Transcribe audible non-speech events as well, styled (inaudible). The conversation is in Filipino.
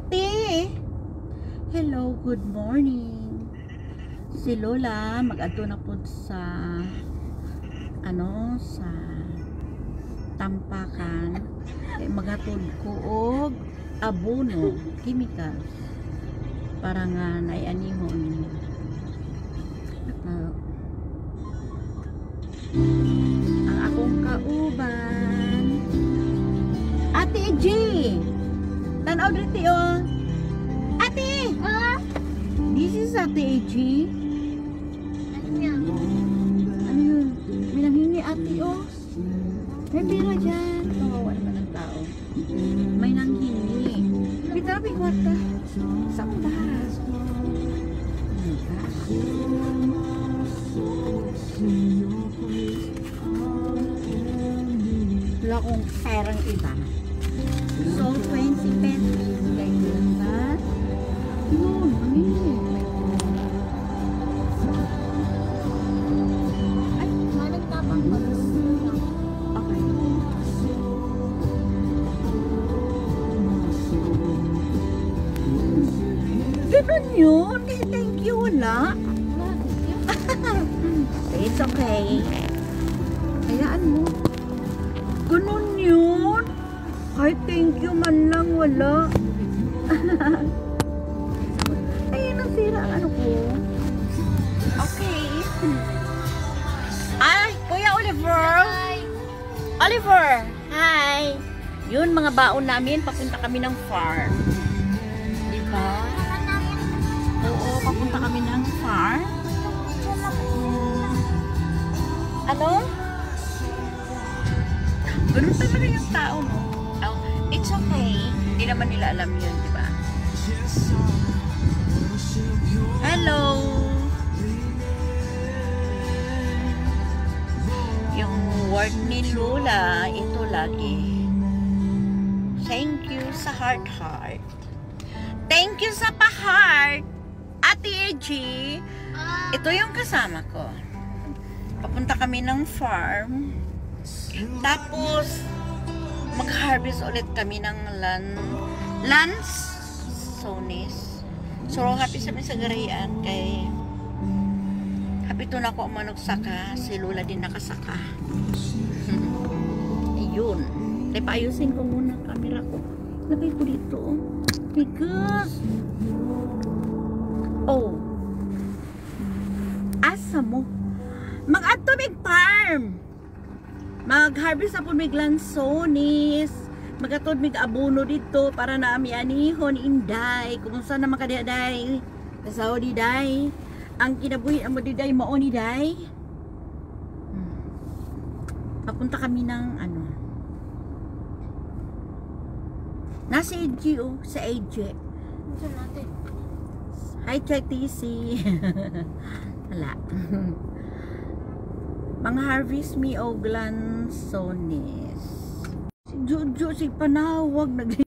Ate! Hello, good morning. Si Lola, mag-adto na po sa ano, sa tampakan. Eh, maghatod ko og abono, chemical. Para nga naianihon. Uh, ang akong kauban. Ate G! Tanaw dito oh. Ate! Ah, This is Ate AG. ano niya? Ano yun? May nanghingi ate, oh. May pira dyan. Kawawa naman ng tao. May nanghingi. Pita na kwarta. Saan ba? Oh my gosh. Wala akong perang iba. So, yun. Kaya thank you, wala. (laughs) It's okay. Hayaan mo. Ganun yun. Ay, thank you man lang, wala. (laughs) Ay, nasira ang ano ko. Okay. Ay, Kuya Oliver. Hi! Oliver! Hi! Yun, mga baon namin, papunta kami ng farm. Di ba? Saan namin? Oo, papunta kami ng farm. Ano? Ganun talaga yung tao, no? Oh, it's okay. Hindi naman nila alam yun, di ba? Hello! Yung word ni Lola, ito lagi. Thank you sa heart heart. Thank you sa pa-heart. Ate G, ito yung kasama ko. Papunta kami ng farm. Tapos, mag-harvest ulit kami ng lan lansones. So, happy sa sa garian kay happy to na ako manog saka. Si Lola din nakasaka. (laughs) Ayun. Tay paayusin ko muna ang camera ko. Lagay ko dito. Because Oh. Asa mo? Mig farm. Mag-harvest na po mig lansones. Magatod mig abono dito para na ami anihon inday. Kumusta na makadiaday? Kasaw di day. Ang kinabuhi mo di day mao ni day. Hmm. Papunta kami ng ano. Nasa AG sa AG. saan natin? Hi, Chai TC. Wala. (laughs) Mga harvest me o glansones. Si Jojo, si Panawag, nag